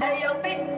Hey, yo, bitch.